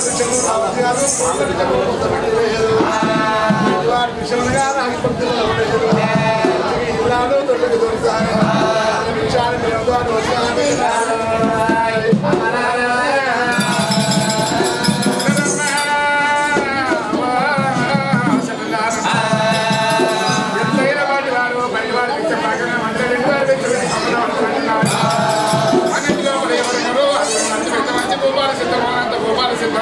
విషయంలో రావచ్చు కానీ